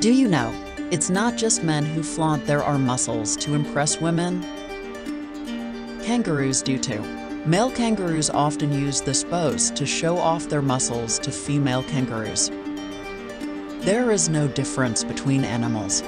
Do you know, it's not just men who flaunt their arm muscles to impress women? Kangaroos do too. Male kangaroos often use this pose to show off their muscles to female kangaroos. There is no difference between animals.